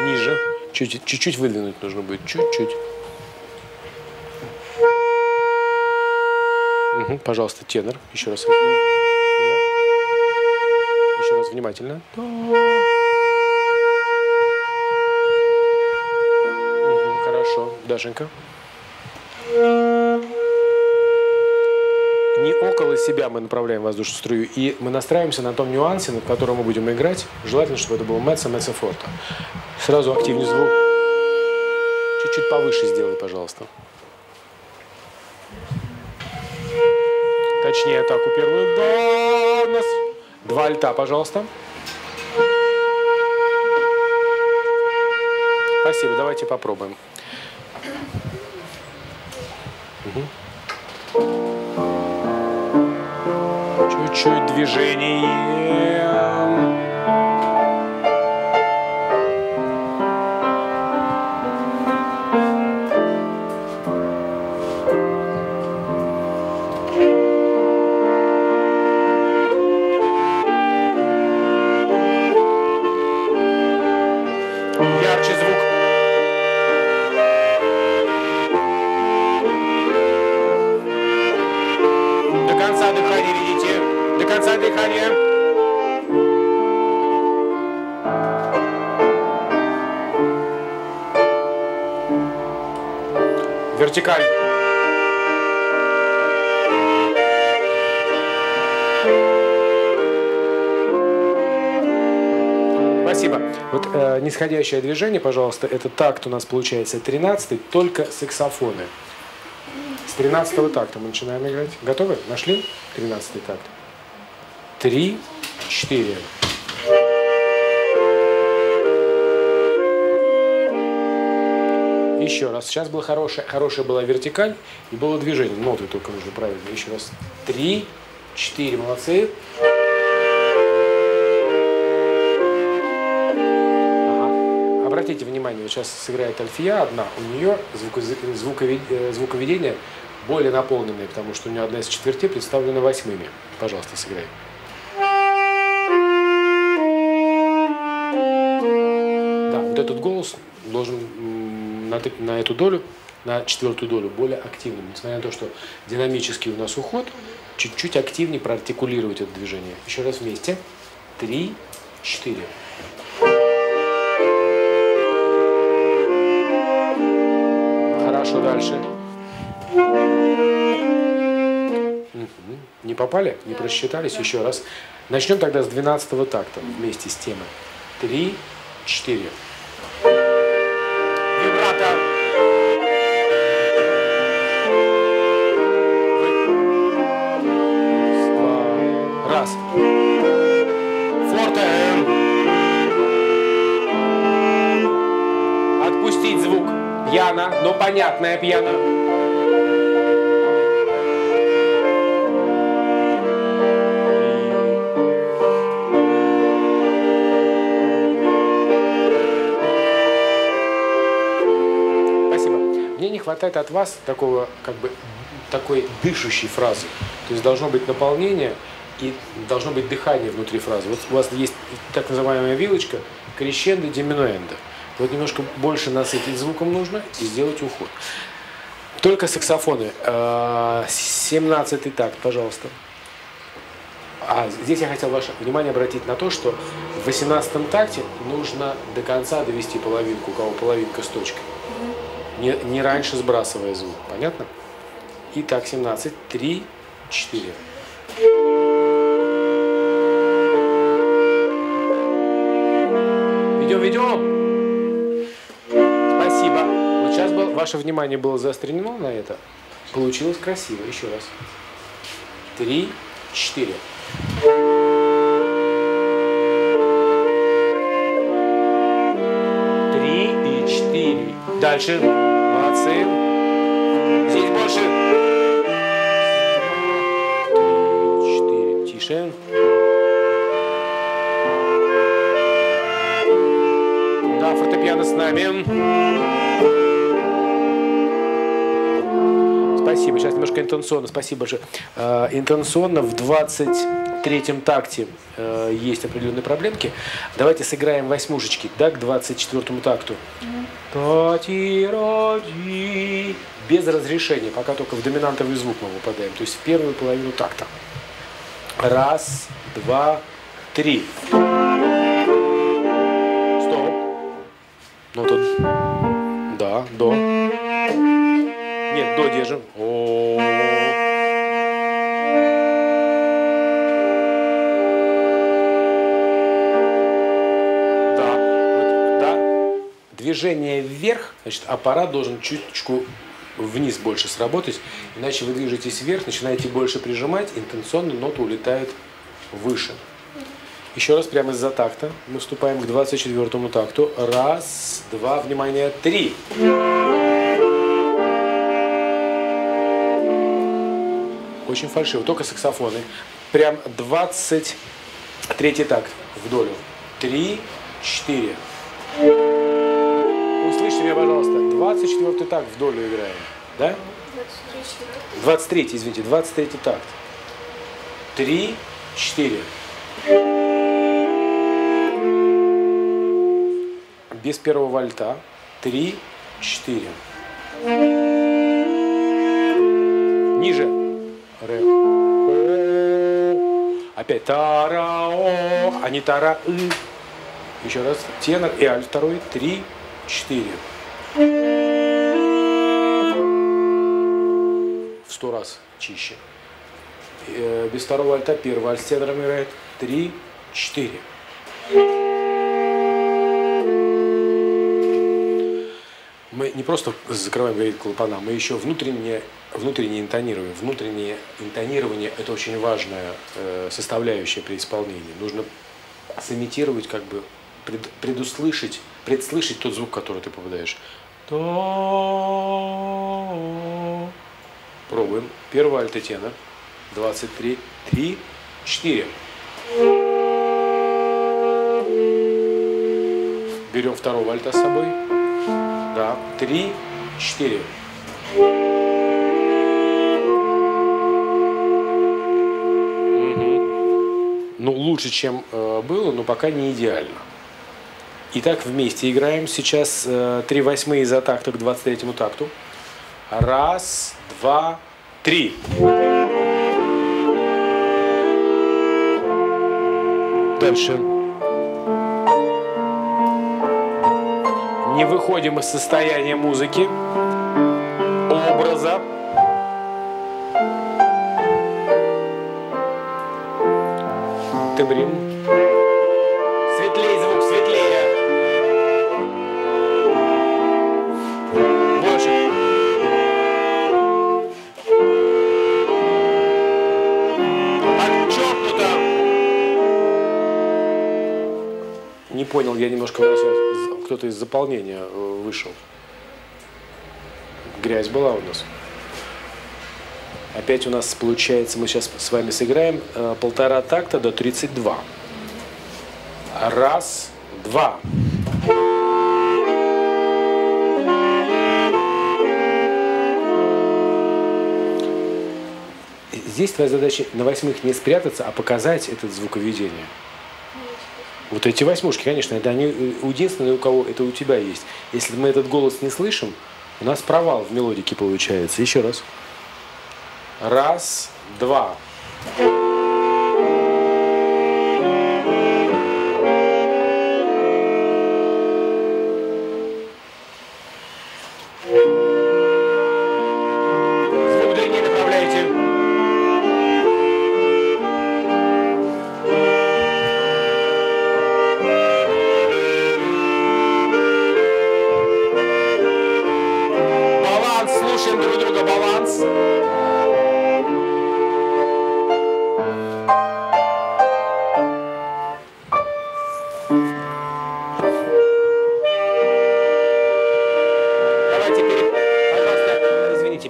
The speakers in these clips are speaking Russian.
Ниже. Чуть-чуть выдвинуть нужно будет. Чуть-чуть. Угу, пожалуйста, тенор. Еще раз. Еще раз внимательно. Угу, хорошо. Дашенька. Около себя мы направляем воздушную струю, и мы настраиваемся на том нюансе, над которым мы будем играть. Желательно, чтобы это было меццо, меццо форта. Сразу активнее звук. Чуть-чуть повыше сделай, пожалуйста. Точнее, атаку первую. До нас. Два альта, пожалуйста. Спасибо, давайте попробуем. Чуть-чуть движение. Спасибо. Вот э, нисходящее движение, пожалуйста, это такт у нас получается 13 только саксофоны. С 13 такта мы начинаем играть. Готовы? Нашли? 13 такт. Три, четыре. Еще раз. Сейчас была хорошая, хорошая была вертикаль и было движение. Ноты только нужно правильно. Еще раз. Три, четыре. Молодцы. Вот сейчас сыграет Альфия одна. У нее звуковедение, звуковедение более наполненное, потому что у нее одна из четвертей представлена восьмыми. Пожалуйста, сыграй. Да, вот этот голос должен на, на эту долю, на четвертую долю более активным. Несмотря на то, что динамический у нас уход, чуть-чуть активнее проартикулировать это движение. Еще раз вместе. Три, четыре. дальше. Не попали? Не просчитались? Еще раз. Начнем тогда с 12 такта вместе с темой. 3, 4. непонятная пьяна. Спасибо. Мне не хватает от вас такого, как бы, такой дышащей фразы. То есть должно быть наполнение и должно быть дыхание внутри фразы. Вот у вас есть так называемая вилочка крещендо-деминуэндо. Вот немножко больше насытить звуком нужно и сделать уход. Только саксофоны. 17-й а, такт, пожалуйста. А здесь я хотел ваше внимание обратить на то, что в 18-м такте нужно до конца довести половинку, у кого половинка с точкой. Не, не раньше сбрасывая звук. Понятно? Итак, 17, 3, 4. Ваше внимание было заострено на это, получилось красиво. Еще раз. Три, четыре. Три и четыре. Дальше. Молодцы. Здесь больше. Три, четыре. Тише. Да, фортепиано с нами. Немножко интенсионно. Спасибо большое. Э, интенсионно в 20 третьем такте э, есть определенные проблемки. Давайте сыграем восьмушечки, да, к 24 такту. Без разрешения, пока только в доминантовый звук мы выпадаем, то есть в первую половину такта. Раз, два, три. Стоп. Ну тут. Да, до. Нет, до держим. О. Движение вверх, значит, аппарат должен чуточку вниз больше сработать, иначе вы движетесь вверх, начинаете больше прижимать, интенционно нота улетает выше. Еще раз прямо из-за такта мы вступаем к 24 такту. Раз, два, внимание, три. Очень фальшиво, только саксофоны. Прям 23 такт в долю. Три, четыре. Меня, пожалуйста. 24 такт в долю играем. Да? 23, извините, 23 такт. Три, четыре. Без первого вальта. Три, четыре. Ниже. Ре. Опять тара-о, а не тара-ы. Еще раз. Тенор и аль второй. Три, четыре. В сто раз чище. Э, Без второго альта первый альт тенором играет. Три, четыре. Мы не просто закрываем говорит клапана, мы еще внутренне, внутренне интонируем. Внутреннее интонирование – это очень важная э, составляющая при исполнении. Нужно сымитировать, как бы пред, предуслышать, предслышать тот звук, который ты попадаешь. То. Пробуем. Первый альт и тенор. 23, 3, 4. Берем второго альта с собой. Да, три, четыре. Мгм. Ну, лучше, чем э, было, но пока не идеально. Итак, вместе играем сейчас э, три восьмые за такта к 23 такту. Раз, два, три. Дальше. Не выходим из состояния музыки, образа. Тембрин. Понял, я немножко кто-то из заполнения э, вышел. Грязь была у нас. Опять у нас получается, мы сейчас с вами сыграем э, полтора такта до 32. Раз, два. Здесь твоя задача на восьмых не спрятаться, а показать это звуковедение. Вот эти восьмушки, конечно, это они э, единственные, у кого это у тебя есть. Если мы этот голос не слышим, у нас провал в мелодике получается. Еще раз. Раз, два.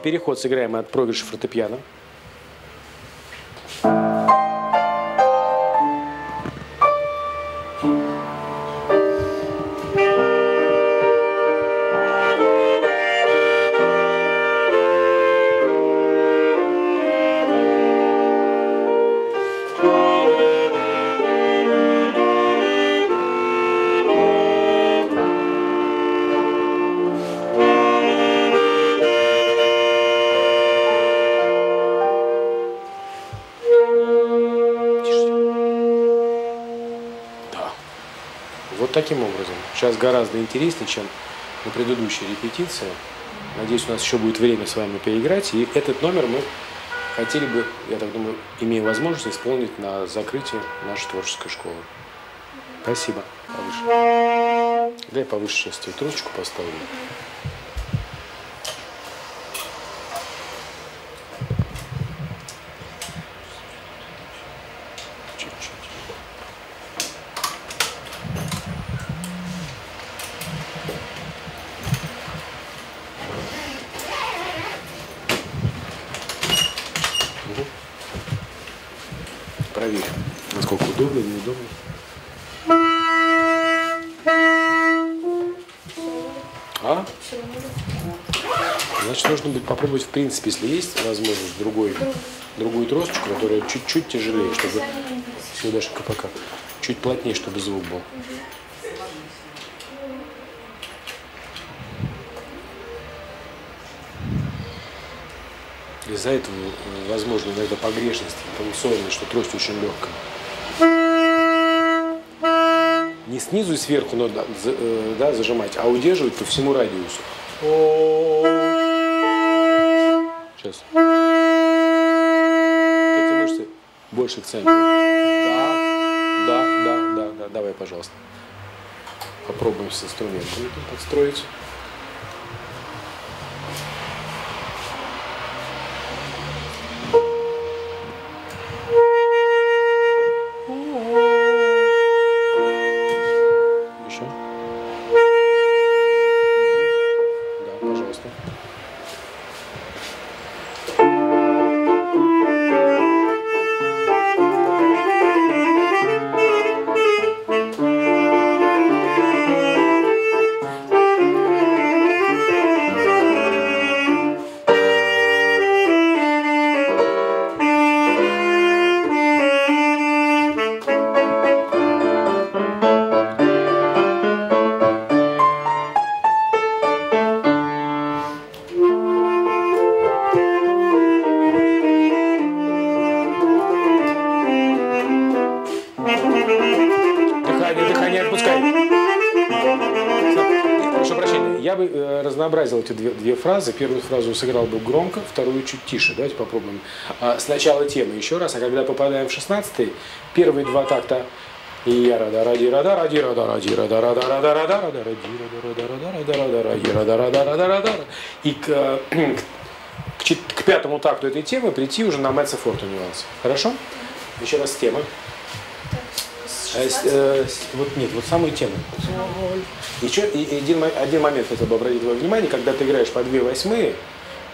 Переход сыграем от проигрыша фортепиано. Сейчас гораздо интереснее, чем на предыдущей репетиции. Надеюсь, у нас еще будет время с вами поиграть. И этот номер мы хотели бы, я так думаю, имея возможность, исполнить на закрытии нашей творческой школы. Спасибо. Повыше. Дай повыше сейчас трубочку поставлю. Принципе, если есть возможность, другой, другую тросточку, которая чуть-чуть тяжелее, чтобы сюда же КПК, чуть плотнее, чтобы звук был. Из-за этого, возможно, иногда погрешность интонационная, что трость очень легкая. Не снизу и сверху надо за- э, да, зажимать, а удерживать по всему радиусу. Сейчас. Эти мышцы больше к центру. Да, да, да, да, да. Давай, пожалуйста. Попробуем с инструментами тут подстроить. Разнообразил эти две, две фразы. Первую фразу сыграл бы громко, вторую чуть тише. Давайте попробуем. А, сначала темы еще раз, а когда попадаем в 16 первые два такта и я рада ради рада ради рада ради рада рада рада рада рада ради рада рада рада рада ради рада рада рада рада и к, к, к пятому такту этой темы прийти уже на меццо форту нюанс. Хорошо? Еще раз тема. А, э, вот нет, вот самую тему. Еще и- один, один момент хотел бы обратить твое внимание, когда ты играешь по две восьмые,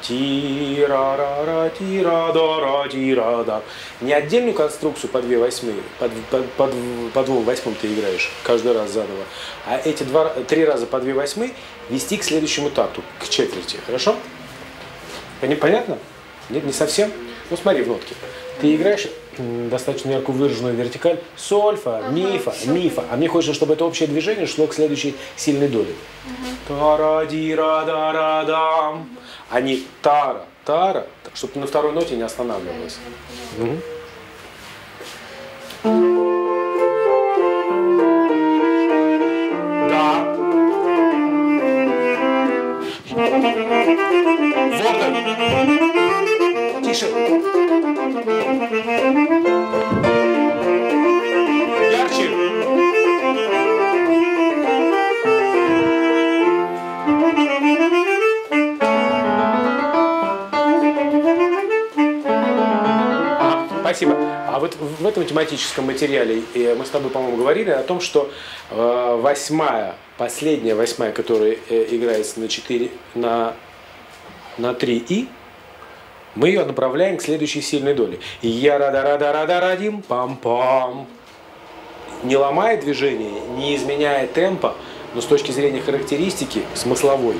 ти ра ра ра ти ра да ра ти ра да Не отдельную конструкцию по две восьмые, по, по, по по двум восьмым ты играешь каждый раз заново, а эти два, три раза по две восьмые вести к следующему такту, к четверти. Хорошо? Понятно? Нет, не совсем? Ну смотри в нотке. Ты играешь достаточно ярко выраженную вертикаль сольфа, мифа, мифа. А мне хочется, чтобы это общее движение шло к следующей сильной доле. Тарадирадам. А не тара, тара, чтобы ты на второй ноте не останавливалась. В этом тематическом материале э, мы с тобой, по-моему, говорили о том, что э, восьмая, последняя восьмая, которая э, играется на 4, на, на 3 и, мы ее направляем к следующей сильной доле. Я рада рада рада радим пам пам. Не ломая движение, не изменяя темпа, но с точки зрения характеристики смысловой,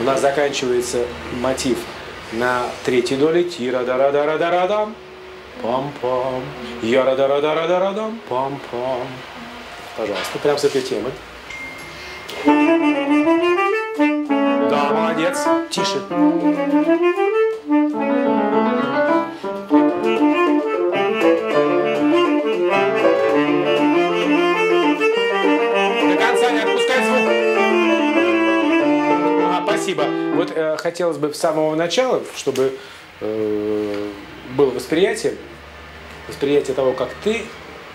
у нас заканчивается мотив на третьей доле ти рада рада рада радам пам-пам, яра да ра да ра да ра дам пам-пам. Пожалуйста, прям с этой темы. Да, молодец. Тише. А, спасибо. Вот э, хотелось бы с самого начала, чтобы э, было восприятие, восприятие того, как ты,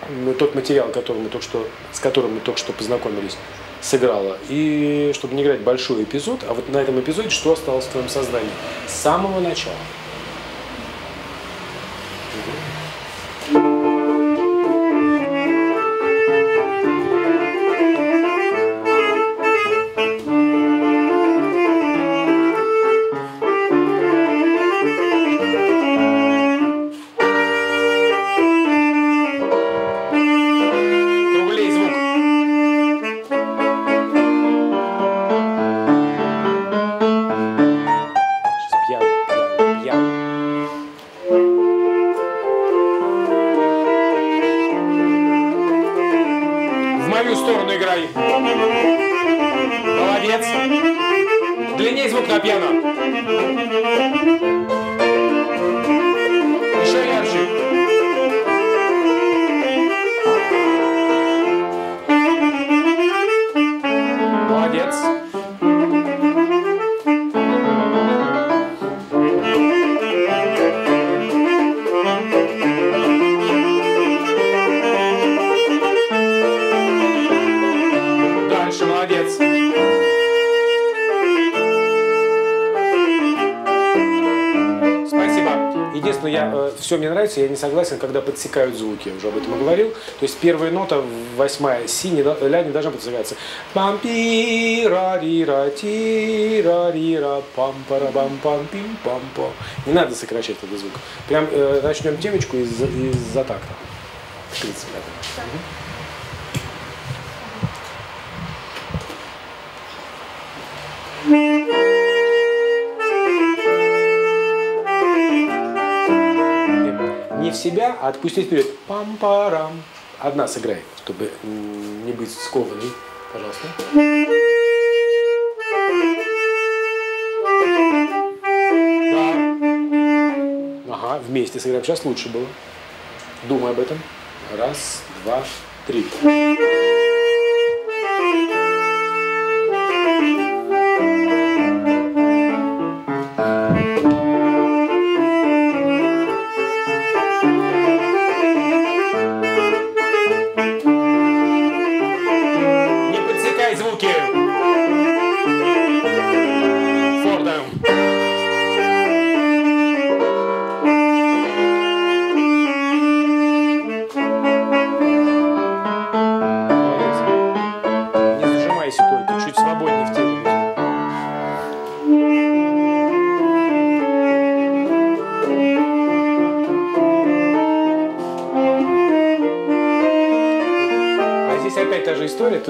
ну, тот материал, который мы только что, с которым мы только что познакомились, сыграла. И чтобы не играть большой эпизод, а вот на этом эпизоде что осталось в твоем сознании? С самого начала. Все мне нравится, я не согласен, когда подсекают звуки. Я уже об этом и говорил. То есть первая нота, восьмая, си, не, ля не должна подсекаться. пам пи ра ри ра ти ра ри ра пам пара бам пам пим пам пам Не надо сокращать этот звук. Прям э, начнем темечку из, из-за такта. 30 метров. Не отпустить вперед. Пам-парам. Одна сыграй, чтобы не быть скованной. Пожалуйста. Да. Ага, вместе сыграем. Сейчас лучше было. Думай об этом. Раз, два, три.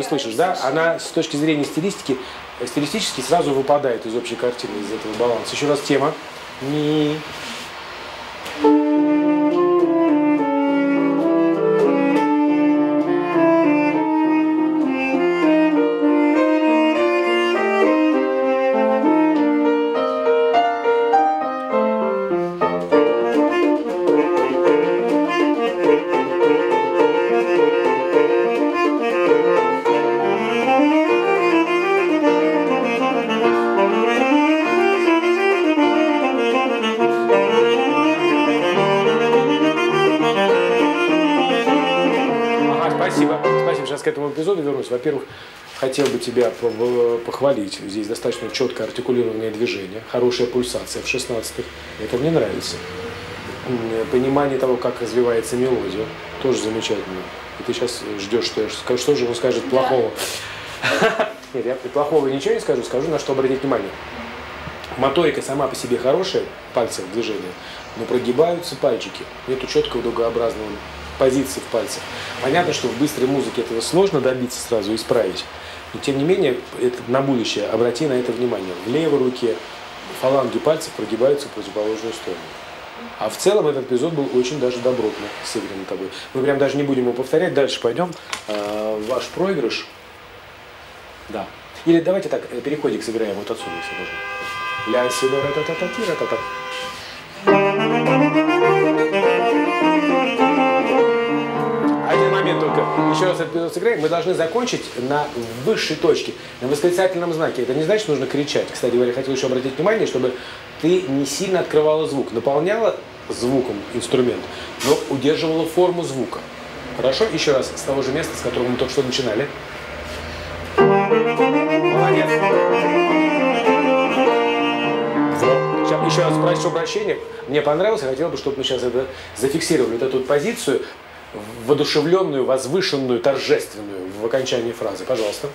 Ты слышишь, да? Она с точки зрения стилистики, э, стилистически сразу выпадает из общей картины, из этого баланса. Еще раз тема. Ми. Во-первых, хотел бы тебя по- похвалить. Здесь достаточно четко артикулированные движения, хорошая пульсация в 16 Это мне нравится. М, Понимание того, как развивается мелодия, тоже замечательно. И ты сейчас ждешь, что, я что же он скажет плохого. Нет, я плохого ничего не скажу, скажу, на что обратить внимание. Моторика сама по себе хорошая, пальцев движения, но прогибаются пальчики. Нету четкого дугообразного позиции в пальцах. Понятно, что в быстрой музыке этого сложно добиться сразу, исправить. Но тем не менее, это на будущее обрати на это внимание. В левой руке фаланги пальцев прогибаются в противоположную сторону. А в целом этот эпизод был очень даже добротно сыгран тобой. Мы прям даже не будем его повторять, дальше пойдем. А, ваш проигрыш. Да. Или давайте так, э, переходик сыграем вот отсюда, если можно. Ля си до ра та та та ти ра та та еще раз этот эпизод сыграем. Мы должны закончить на высшей точке, на восклицательном знаке. Это не значит, что нужно кричать. Кстати говоря, хотел еще обратить внимание, чтобы ты не сильно открывала звук. Наполняла звуком инструмент, но удерживала форму звука. Хорошо? Еще раз, с того же места, с которого мы только что начинали. Молодец. Еще раз прошу прощения. Мне понравилось, хотел бы, чтобы мы сейчас это зафиксировали, вот эту позицию, воодушевленную, возвышенную, торжественную в окончании фразы. Пожалуйста.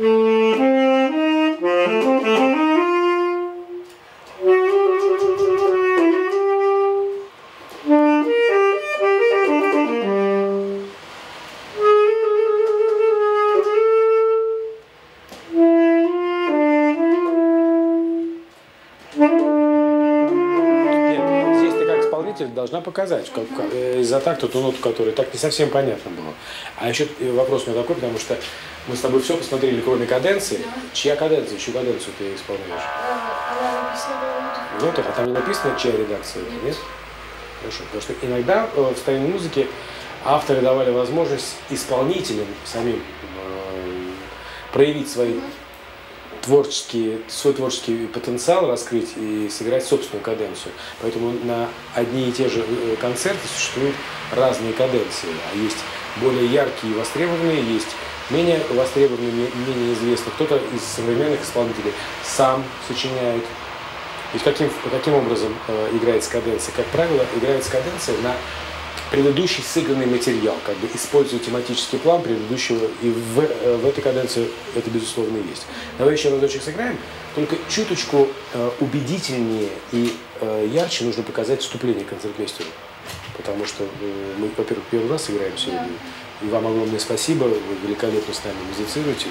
Mm-hmm. Показать, как, э, за так ту ноту, которая так не совсем понятно было. А еще э, вопрос у меня такой, потому что мы с тобой все посмотрели, кроме каденции. Чья каденция, чью каденцию ты исполняешь? Она написана Ну, так, а там не написано, чья редакция, нет? Хорошо, потому что иногда э, в старинной музыке авторы давали возможность исполнителям самим проявить свои творческие, свой творческий потенциал раскрыть и сыграть собственную каденцию. Поэтому на одни и те же э, концерты существуют разные каденции. А есть более яркие и востребованные, есть менее востребованные, ме- менее известные. Кто-то из современных исполнителей сам сочиняет. Ведь каким, каким образом э, играется каденция? Как правило, играется каденция на предыдущий сыгранный материал, как бы используя тематический план предыдущего, и в, э, в этой каденции это безусловно есть. Давай еще разочек сыграем, только чуточку э, убедительнее и э, ярче нужно показать вступление концертмейстеру, потому что э, мы, во-первых, первый раз играем сегодня, и вам огромное спасибо, вы великолепно с нами музицируете,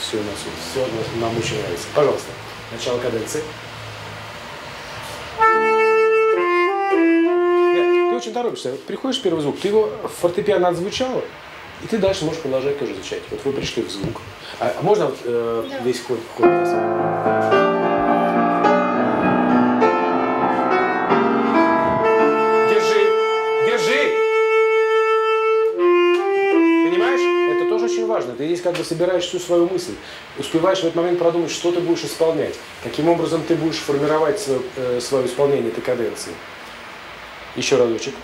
все, нас, все нам очень нравится. Пожалуйста, начало каденции. Торопишься. Приходишь первый звук, ты его фортепиано отзвучало, и ты дальше можешь продолжать тоже звучать. Вот вы пришли в звук. А а можно вот, э, Да. весь ход? ход Держи! Держи! Понимаешь? Это тоже очень важно. Ты здесь как бы собираешь всю свою мысль. Успеваешь в этот момент продумать, что ты будешь исполнять. Каким образом ты будешь формировать свое, э, свое исполнение этой каденции. Еще разочек.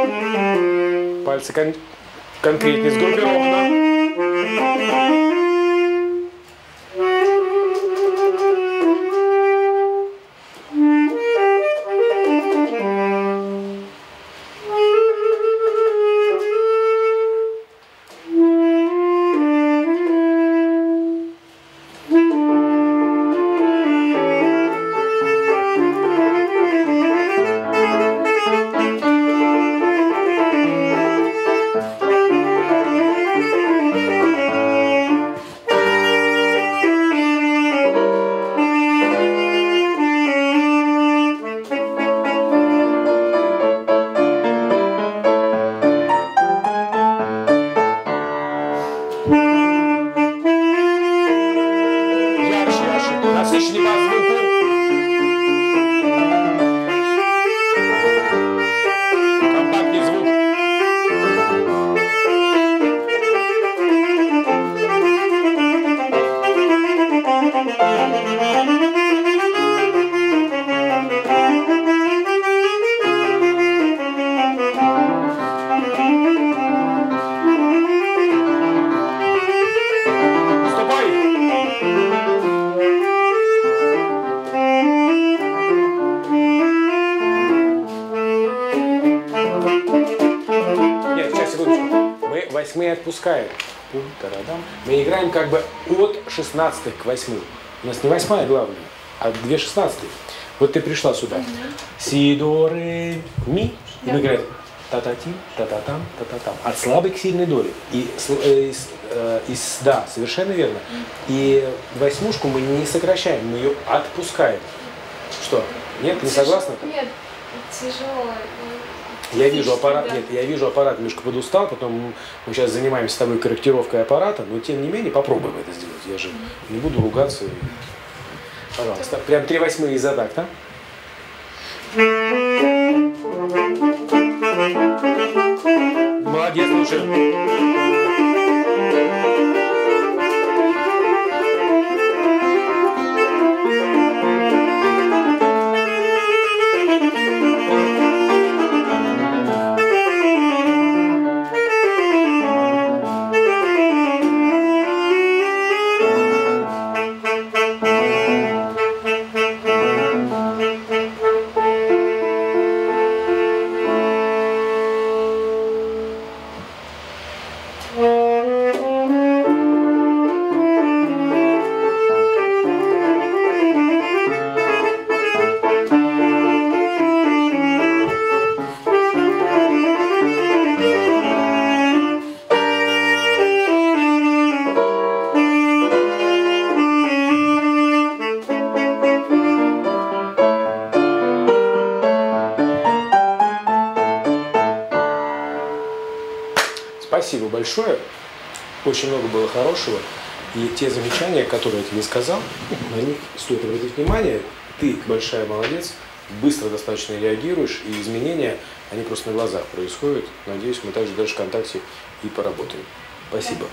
А. Пальцы кон- конкретнее сгруппировано. Тарадам. Мы играем как бы от шестнадцатых к восьмым. У нас не восьмая главная, а две шестнадцатые. Вот ты пришла сюда. Си, до, ре, ми. И мы играем та-та-ти, та-та-там, та-та-там. От слабой к сильной доли. И, сл- э, из, э, да, совершенно верно. И восьмушку мы не сокращаем, мы ее отпускаем. Что? Нет, не согласна? Нет, тяжело. Я вижу аппарат, да. нет, я вижу аппарат немножко подустал, потом мы сейчас занимаемся с тобой корректировкой аппарата, но тем не менее попробуем это сделать. Я же не буду ругаться. Пожалуйста. Прям три восьмые из-за такта. Молодец, слушай. Большое. Очень много было хорошего. И те замечания, которые я тебе сказал, на них стоит обратить внимание. Ты большая молодец, быстро достаточно реагируешь, и изменения, они просто на глазах происходят. Надеюсь, мы также дальше в ВКонтакте и поработаем. Спасибо.